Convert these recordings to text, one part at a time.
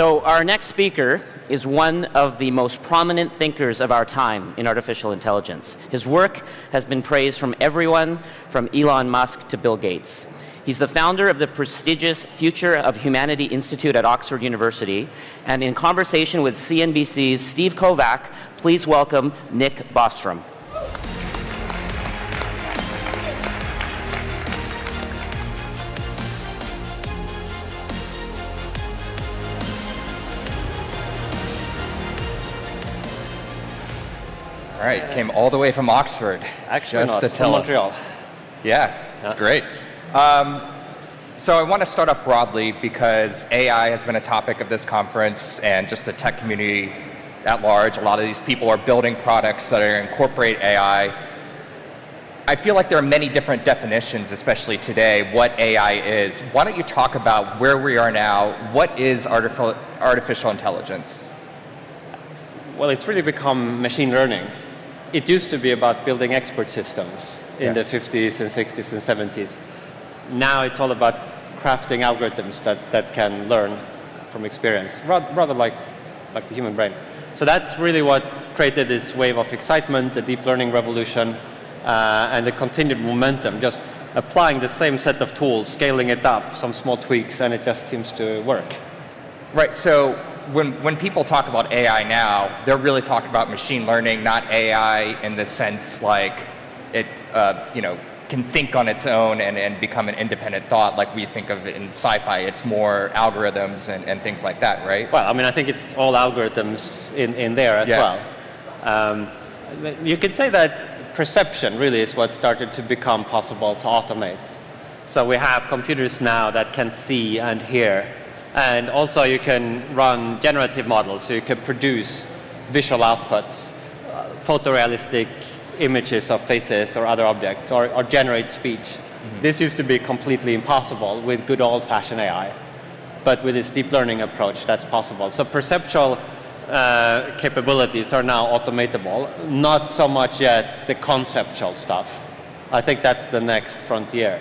So our next speaker is one of the most prominent thinkers of our time in artificial intelligence. His work has been praised from everyone from Elon Musk to Bill Gates. He's the founder of the prestigious Future of Humanity Institute at Oxford University. And in conversation with CNBC's Steve Kovach, please welcome Nick Bostrom. All right, came all the way from Oxford. Actually, just not, to tell from us- Montreal. Yeah, it's great. Um, so I want to start off broadly because AI has been a topic of this conference and just the tech community at large. A lot of these people are building products that are incorporate AI. I feel like there are many different definitions, especially today, what AI is. Why don't you talk about where we are now? What is artificial, artificial intelligence? Well, it's really become machine learning. It used to be about building expert systems in Yeah. the 50s and 60s and 70s. Now it's all about crafting algorithms that, that can learn from experience, rather, rather like, like the human brain. So that's really what created this wave of excitement, the deep learning revolution, uh, and the continued momentum, just applying the same set of tools, scaling it up, some small tweaks, and it just seems to work. Right. So when when people talk about AI now, they're really talking about machine learning, not AI in the sense like it uh, you know can think on its own and, and become an independent thought like we think of it in sci-fi. It's more algorithms and, and things like that, right? Well, I mean, I think it's all algorithms in, in there as Yeah. well. Um, you could say that perception really is what started to become possible to automate. So we have computers now that can see and hear. And also you can run generative models, so you can produce visual outputs, uh, photorealistic images of faces or other objects, or, or generate speech. This used to be completely impossible with good old-fashioned AI but with this deep learning approach, that's possible. So perceptual uh, capabilities are now automatable, not so much yet the conceptual stuff. I think that's the next frontier.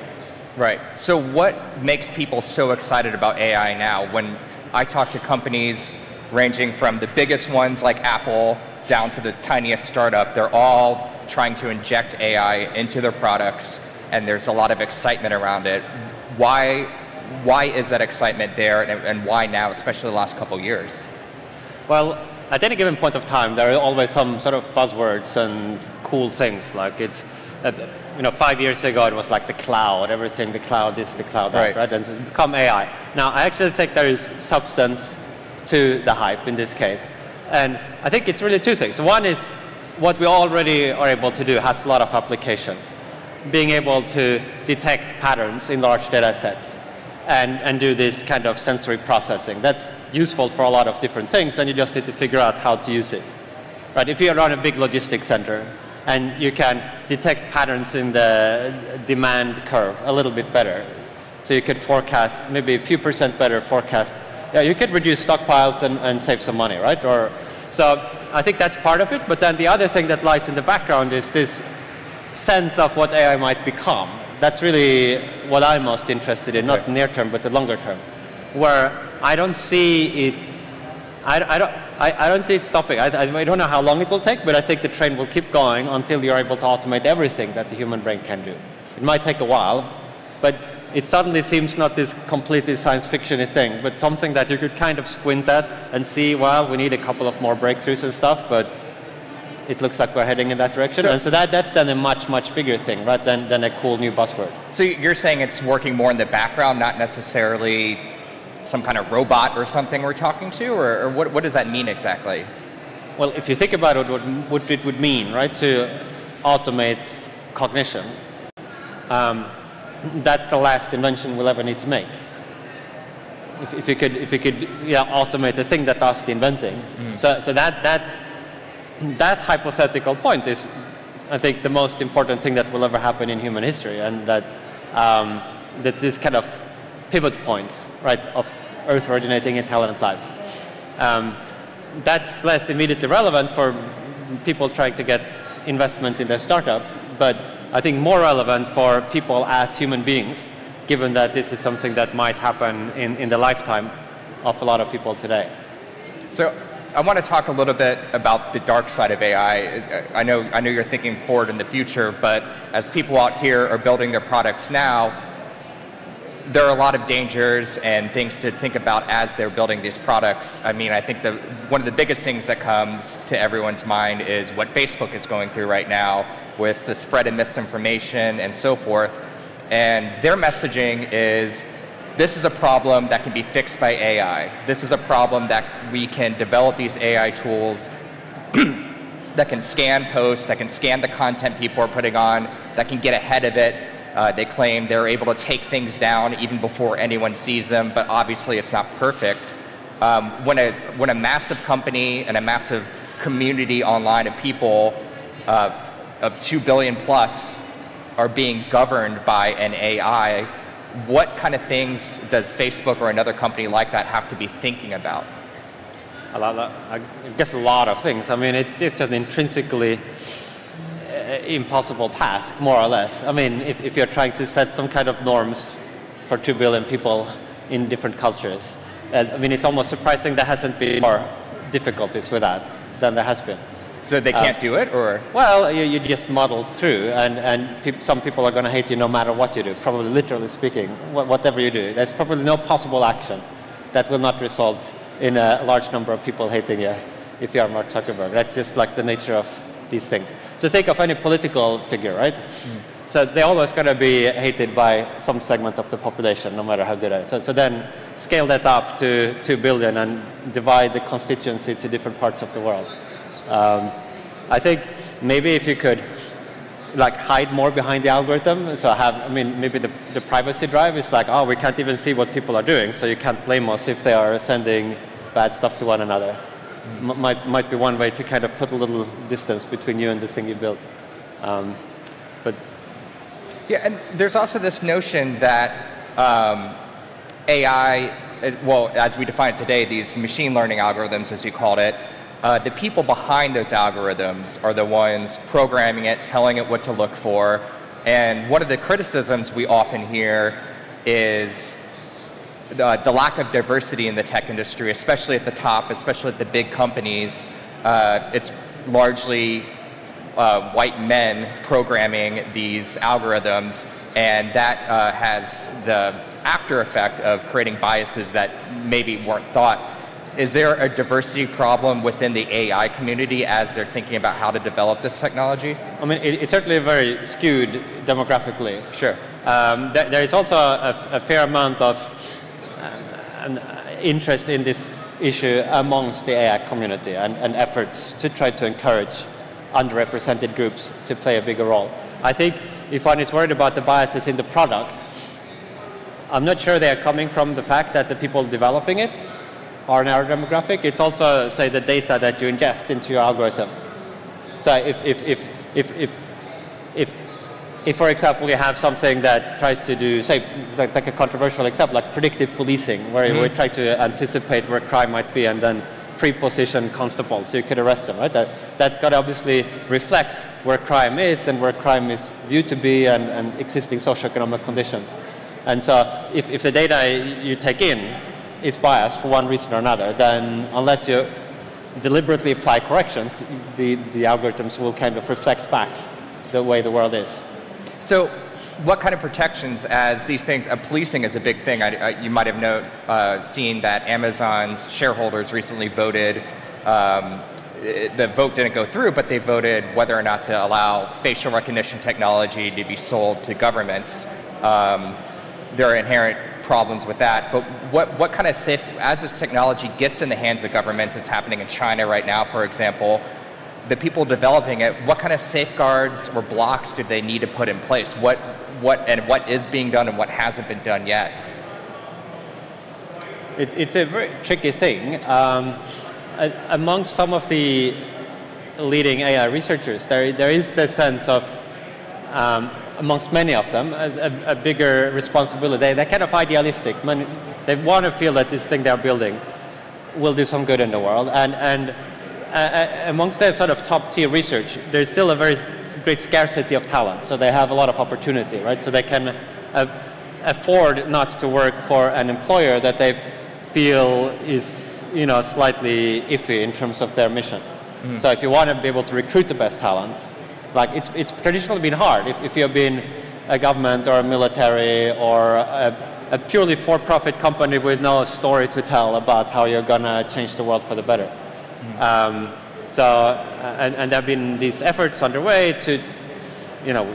Right. So what makes people so excited about AI now? When I talk to companies ranging from the biggest ones like Apple down to the tiniest startup, they're all trying to inject AI into their products and there's a lot of excitement around it. Why why is that excitement there and, and why now, especially the last couple of years? Well, at any given point of time, there are always some sort of buzzwords and cool things. Like it's, uh, you know, five years ago it was like the cloud, everything, the cloud, this, the cloud, that, Right. right? And it's become AI. Now, I actually think there is substance to the hype in this case. And I think it's really two things. One is what we already are able to do has a lot of applications. Being able to detect patterns in large data sets and, and do this kind of sensory processing. That's useful for a lot of different things, and you just need to figure out how to use it. Right? If you run a big logistics center and you can detect patterns in the demand curve a little bit better, so you could forecast maybe a few percent better forecast. Yeah, you could reduce stockpiles and, and save some money, right? Or so I think that's part of it. But then the other thing that lies in the background is this sense of what AI might become. That's really what I'm most interested in, not near term, but the longer term, where I don't see it. I, I don't. I, I don't see it stopping. I, I don't know how long it will take, but I think the trend will keep going until you're able to automate everything that the human brain can do. It might take a while, but it suddenly seems not this completely science fiction thing, but something that you could kind of squint at and see. Well, we need a couple of more breakthroughs and stuff, but it looks like we're heading in that direction. So- and so that, that's then a much, much bigger thing, right, than, than a cool new buzzword. So you're saying it's working more in the background, not necessarily some kind of robot or something we're talking to, or, or what, what does that mean exactly? Well, if you think about it, what, what it would mean, right, to automate cognition, um, that's the last invention we'll ever need to make. If, if you could, if you could yeah, automate the thing that does the inventing. So, so that, that, that hypothetical point is, I think, the most important thing that will ever happen in human history, and that, um, that this kind of pivot point, right, of Earth originating intelligent life. Um, that's less immediately relevant for people trying to get investment in their startup, but I think more relevant for people as human beings, given that this is something that might happen in, in the lifetime of a lot of people today. So I want to talk a little bit about the dark side of AI. I know, I know you're thinking forward in the future, but as people out here are building their products now, there are a lot of dangers and things to think about as they're building these products. I mean, I think the, one of the biggest things that comes to everyone's mind is what Facebook is going through right now with the spread of misinformation and so forth. And their messaging is this is a problem that can be fixed by AI. This is a problem that we can develop these AI tools that can scan posts, that can scan the content people are putting on, that can get ahead of it. Uh, they claim they're able to take things down even before anyone sees them, but obviously it's not perfect. Um, when, a, when a massive company and a massive community online of people uh, of 2 billion plus are being governed by an AI, what kind of things does Facebook or another company like that have to be thinking about? A lot, I guess a lot of things. I mean, it's, it's just intrinsically impossible task, more or less. I mean, if, if you're trying to set some kind of norms for two billion people in different cultures, and, I mean, it's almost surprising there hasn't been more difficulties with that than there has been. So they can't um, do it, or? Well, you, you just muddle through, and, and pe some people are going to hate you no matter what you do, probably literally speaking, wh whatever you do. There's probably no possible action that will not result in a large number of people hating you if you are Mark Zuckerberg. That's just like the nature of these things. So think of any political figure, right? Mm. So they're always going to be hated by some segment of the population, no matter how good it is. So, so then scale that up to 2 billion and divide the constituency to different parts of the world. Um, I think maybe if you could like hide more behind the algorithm, so I have, I mean, maybe the, the privacy drive is like, oh, we can't even see what people are doing, so you can't blame us if they are sending bad stuff to one another. Might, might be one way to kind of put a little distance between you and the thing you built. Um, but yeah, and there's also this notion that um, AI, well, as we define it today, these machine learning algorithms, as you called it, uh, the people behind those algorithms are the ones programming it, telling it what to look for. And one of the criticisms we often hear is the, the lack of diversity in the tech industry, especially at the top, especially at the big companies. Uh, it's largely uh, white men programming these algorithms, and that uh, has the after effect of creating biases that maybe weren't thought is there a diversity problem within the AI community as they're thinking about how to develop this technology? I mean, it, it's certainly very skewed demographically. Sure. Um, th there is also a, a, fair amount of um, interest in this issue amongst the AI community and, and efforts to try to encourage underrepresented groups to play a bigger role. I think if one is worried about the biases in the product, I'm not sure they are coming from the fact that the people developing it are narrow demographic. It's also, say, the data that you ingest into your algorithm. So if, if, if, if, if, if for example, you have something that tries to do, say, like, like a controversial example, like predictive policing, where mm -hmm. we try to anticipate where crime might be and then pre-position constables so you could arrest them, right? That, that's got to obviously reflect where crime is and where crime is viewed to be and, and existing socioeconomic conditions. And so if, if the data you take in is biased for one reason or another, then unless you deliberately apply corrections, the, the algorithms will kind of reflect back the way the world is. So what kind of protections as these things, uh, policing is a big thing. I, I, you might have know, uh, seen that Amazon's shareholders recently voted, um, the vote didn't go through, but they voted whether or not to allow facial recognition technology to be sold to governments. Um, there are inherent problems with that. But what, what kind of safe, as this technology gets in the hands of governments, it's happening in China right now, for example, the people developing it, what kind of safeguards or blocks do they need to put in place? What, what, and what is being done and what hasn't been done yet? It, it's a very tricky thing. Um, amongst some of the leading AI researchers, there, there is the sense of um, amongst many of them as a, a bigger responsibility. They, are kind of idealistic. they want to feel that this thing they're building will do some good in the world. And, and uh, uh, amongst their sort of top tier research, there's still a very great scarcity of talent. So they have a lot of opportunity, right? So they can uh, afford not to work for an employer that they've feel is you know, slightly iffy in terms of their mission. Mm. So if you want to be able to recruit the best talent, like it's, it's traditionally been hard. If, if you've been a government or a military or a, a purely for-profit company with no story to tell about how you're going to change the world for the better. Mm. Um, so, and, and there have been these efforts underway to, you know,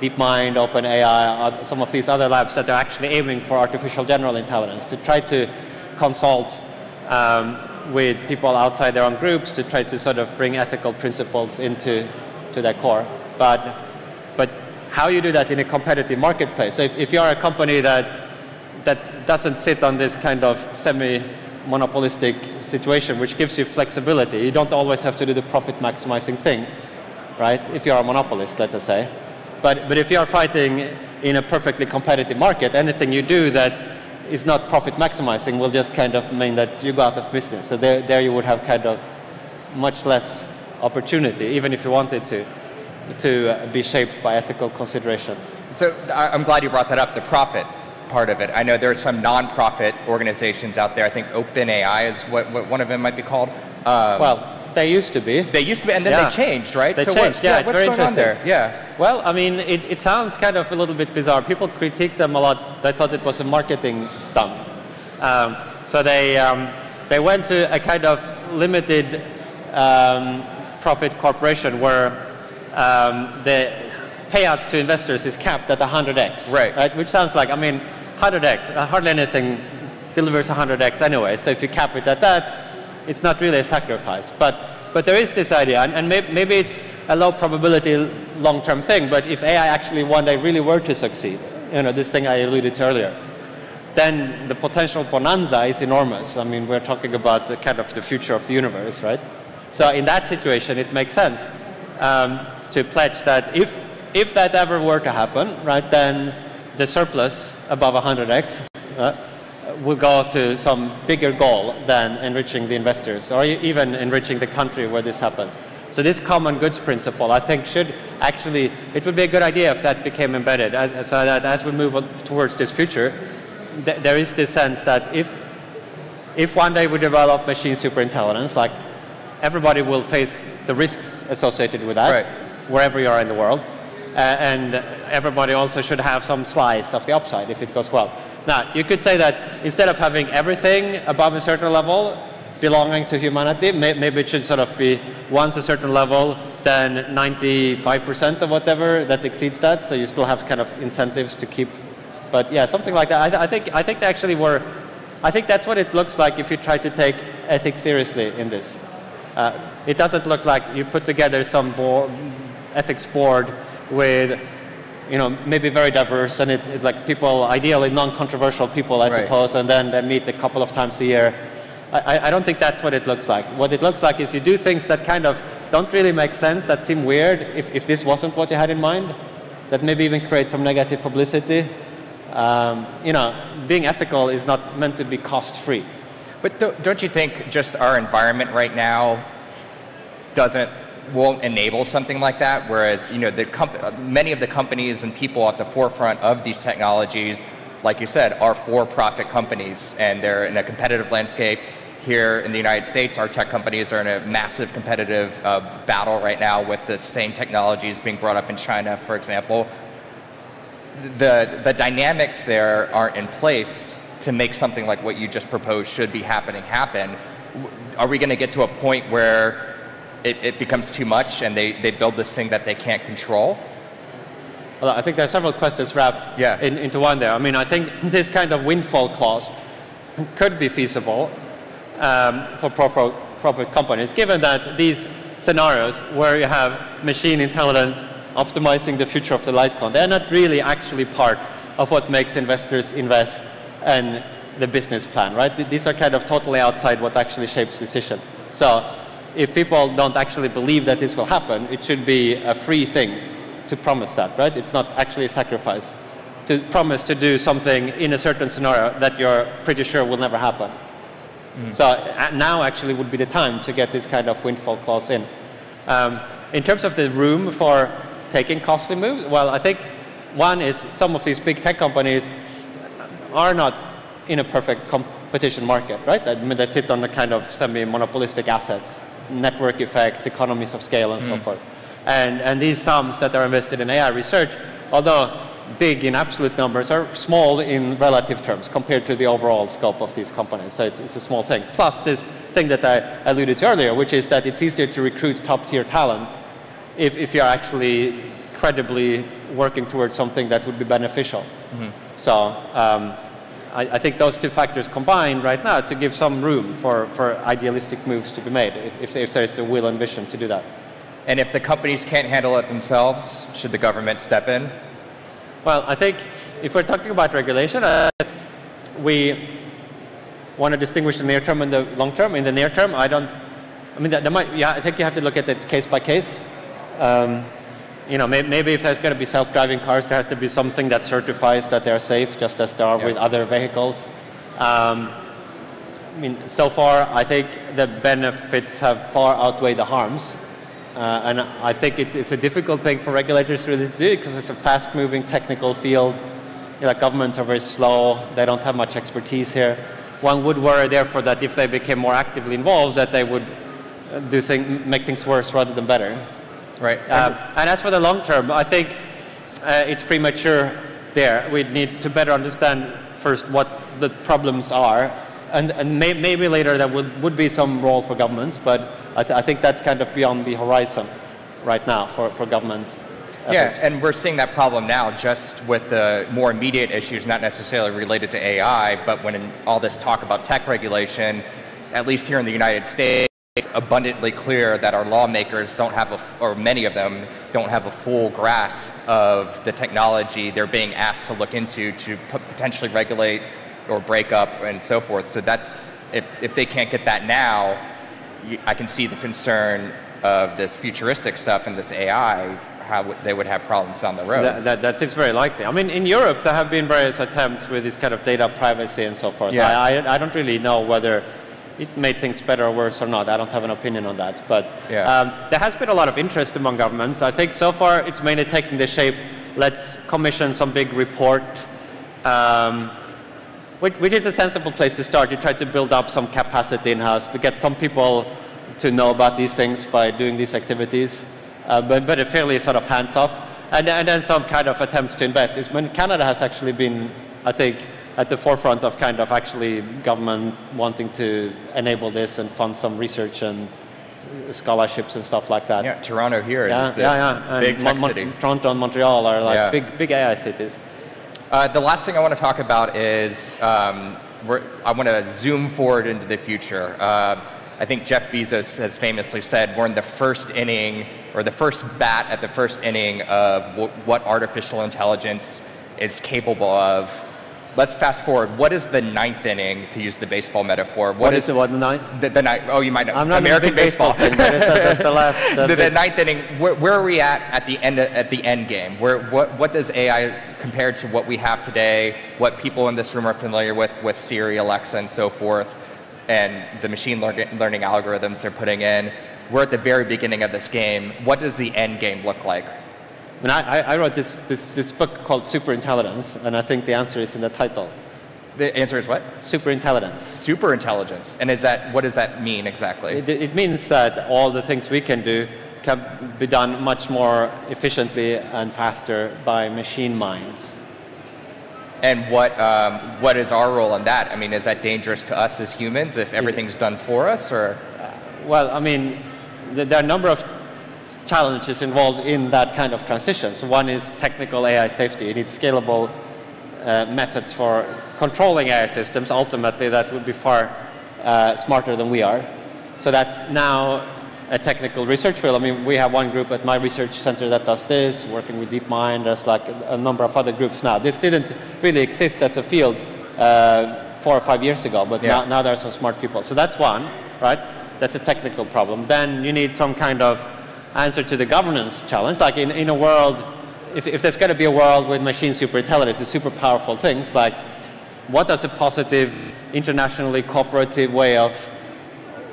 DeepMind, OpenAI, uh, some of these other labs that are actually aiming for artificial general intelligence to try to consult um, with people outside their own groups to try to sort of bring ethical principles into to their core. But, but how you do that in a competitive marketplace. So if, if you're a company that, that doesn't sit on this kind of semi-monopolistic situation, which gives you flexibility, you don't always have to do the profit maximizing thing, right? If you're a monopolist, let us say. But, but if you're fighting in a perfectly competitive market, anything you do that is not profit maximizing will just kind of mean that you go out of business. So there, there you would have kind of much less opportunity, even if you wanted to, to be shaped by ethical considerations. So I'm glad you brought that up, the profit part of it. I know there are some nonprofit organizations out there. I think OpenAI is what, what one of them might be called. Um, well, they used to be. They used to be, and then yeah. they changed, right? They so changed. What, yeah, yeah, it's very interesting. there? Yeah. Well, I mean, it, it sounds kind of a little bit bizarre. People critique them a lot. They thought it was a marketing stunt. Um, so they um, they went to a kind of limited um, profit corporation where um, the payouts to investors is capped at 100x. Right. Right. Which sounds like, I mean, 100x. Uh, hardly anything delivers 100x anyway. So if you cap it at that, it's not really a sacrifice. But, but there is this idea, and, and may, maybe it's a low probability long-term thing, but if AI actually one day really were to succeed, you know, this thing I alluded to earlier, then the potential bonanza is enormous. I mean, we're talking about the kind of the future of the universe, right? So in that situation, it makes sense um, to pledge that if, if that ever were to happen, right, then the surplus above 100x, uh, will go to some bigger goal than enriching the investors or even enriching the country where this happens. So this common goods principle, I think, should actually, it would be a good idea if that became embedded, as, so that as we move towards this future, th there is this sense that if, if one day we develop machine superintelligence, like everybody will face the risks associated with that, right. wherever you are in the world, and everybody also should have some slice of the upside if it goes well. Now, you could say that instead of having everything above a certain level belonging to humanity, may, maybe it should sort of be once a certain level, then 95% of whatever that exceeds that, so you still have kind of incentives to keep. But yeah, something like that. I, th I think I think they actually were. I think that's what it looks like if you try to take ethics seriously in this. Uh, it doesn't look like you put together some board, ethics board with you know, maybe very diverse and it, it like people, ideally non-controversial people, I right. suppose, and then they meet a couple of times a year. I, I don't think that's what it looks like. What it looks like is you do things that kind of don't really make sense, that seem weird if, if this wasn't what you had in mind, that maybe even create some negative publicity. Um, you know, being ethical is not meant to be cost-free. But don't you think just our environment right now doesn't won't enable something like that. Whereas, you know, the many of the companies and people at the forefront of these technologies, like you said, are for-profit companies, and they're in a competitive landscape. Here in the United States, our tech companies are in a massive competitive uh, battle right now with the same technologies being brought up in China, for example. The, the dynamics there aren't in place to make something like what you just proposed should be happening happen. Are we going to get to a point where it, it becomes too much and they, they build this thing that they can't control? Well, I think there are several questions wrapped yeah. in, into one there. I mean, I think this kind of windfall clause could be feasible um, for profit, profit companies, given that these scenarios where you have machine intelligence optimizing the future of the light cone, they're not really actually part of what makes investors invest and the business plan, right? These are kind of totally outside what actually shapes decision. So if people don't actually believe that this will happen, it should be a free thing to promise that, right? It's not actually a sacrifice to promise to do something in a certain scenario that you're pretty sure will never happen. Mm. So uh, now actually would be the time to get this kind of windfall clause in. Um, in terms of the room for taking costly moves, well, I think one is some of these big tech companies are not in a perfect competition market, right? I mean, they sit on a kind of semi-monopolistic assets, network effects, economies of scale, and mm. so forth. And, and these sums that are invested in AI research, although big in absolute numbers, are small in relative terms compared to the overall scope of these companies. So it's, it's a small thing. Plus this thing that I alluded to earlier, which is that it's easier to recruit top-tier talent if, if you're actually credibly working towards something that would be beneficial. Mm-hmm. So um, I, I, think those two factors combine right now to give some room for, for idealistic moves to be made if, if, if there's the will and vision to do that. And if the companies can't handle it themselves, should the government step in? Well, I think if we're talking about regulation, uh, we want to distinguish the near term and the long term. In the near term, I don't. I mean, that, that might. Yeah, I think you have to look at it case by case. Um, you know, may, maybe if there's going to be self-driving cars, there has to be something that certifies that they're safe, just as there are yeah. with other vehicles. Um, I mean, so far, I think the benefits have far outweighed the harms. Uh, and I think it, it's a difficult thing for regulators to really do because it's a fast-moving technical field. You know, governments are very slow. They don't have much expertise here. One would worry, therefore, that if they became more actively involved, that they would uh, do thing, make things worse rather than better. Right. Um, and as for the long term, I think uh, it's premature there. We need to better understand first what the problems are, and, and may, maybe later there would, would be some role for governments, but I, th I, think that's kind of beyond the horizon right now for, for government. Efforts. Yeah, and we're seeing that problem now just with the more immediate issues, not necessarily related to AI, but when all this talk about tech regulation, at least here in the United States, it's abundantly clear that our lawmakers don't have, a, or many of them, don't have a full grasp of the technology they're being asked to look into to potentially regulate or break up and so forth. So that's, if, if they can't get that now, I can see the concern of this futuristic stuff and this AI, how they would have problems down the road. That, that, that, seems very likely. I mean, in Europe, there have been various attempts with this kind of data privacy and so forth. Yeah. I, I, I don't really know whether it made things better or worse or not. I don't have an opinion on that. But yeah. um, there has been a lot of interest among governments. I think so far it's mainly taking the shape, let's commission some big report, um, which, which, is a sensible place to start. You try to build up some capacity in-house to get some people to know about these things by doing these activities, uh, but, but fairly sort of hands-off. And, and, then some kind of attempts to invest. Is when Canada has actually been, I think, at the forefront of kind of actually government wanting to enable this and fund some research and scholarships and stuff like that. Yeah, Toronto here. Yeah, yeah, yeah. Big tech Mon- city. Toronto and Montreal are like yeah. big, big AI cities. Uh, the last thing I want to talk about is um, I want to zoom forward into the future. Uh, I think Jeff Bezos has famously said we're in the first inning, or the first bat at the first inning of what artificial intelligence is capable of let's fast forward. What is the ninth inning, to use the baseball metaphor? what, what is, the what, the ninth? The, the ninth, oh, you might know. I'm not American baseball. baseball thing, that's, the last. The, the, ninth inning, where, where, are we at at the end, at the end game? Where, what, what does AI compare to what we have today, what people in this room are familiar with, with Siri, Alexa, and so forth, and the machine learning algorithms they're putting in? We're at the very beginning of this game. What does the end game look like? Mean, I, I wrote this, this, this book called Superintelligence, and I think the answer is in the title. The answer is what? Superintelligence. Superintelligence. And is that what does that mean exactly? It, it, means that all the things we can do can be done much more efficiently and faster by machine minds. And what um, what is our role in that? I mean, is that dangerous to us as humans if everything's done for us, or? Well, I mean, there are a number of challenges involved in that kind of transition. So one is technical AI safety. You need scalable uh, methods for controlling AI systems. Ultimately, that would be far uh, smarter than we are. So that's now a technical research field. I mean, we have one group at my research center that does this, working with DeepMind. There's like a, number of other groups now. This didn't really exist as a field uh, four or five years ago, but yeah. now, now there are some smart people. So that's one, right? That's a technical problem. Then you need some kind of answer to the governance challenge. Like in, in a world, if, if there's going to be a world with machine superintelligence, it's super powerful things, like what does a positive, internationally cooperative way of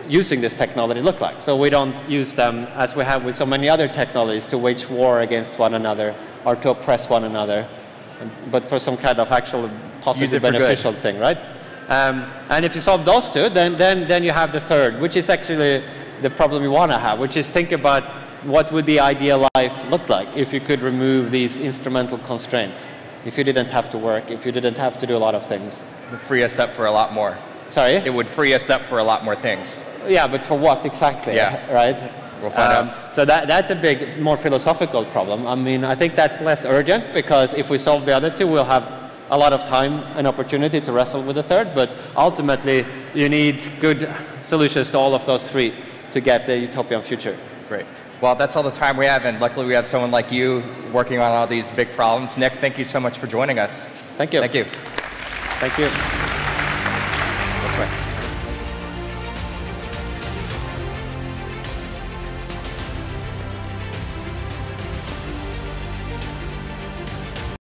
using this technology look like? So we don't use them as we have with so many other technologies to wage war against one another or to oppress one another, but for some kind of actual positive beneficial thing, right? Um, and if you solve those two, then, then, then you have the third, which is actually the problem you want to have, which is think about what would the ideal life look like if you could remove these instrumental constraints, if you didn't have to work, if you didn't have to do a lot of things. It would free us up for a lot more. Sorry? It would free us up for a lot more things. Yeah, but for what exactly? Yeah. Right? We'll find Um, out. so that, that's a big, more philosophical problem. I mean, I think that's less urgent because if we solve the other two, we'll have a lot of time and opportunity to wrestle with the third. But ultimately, you need good solutions to all of those three to get the utopian future. Great. Well, that's all the time we have, and luckily we have someone like you working on all these big problems. Nick, thank you so much for joining us. Thank you. Thank you. Thank you.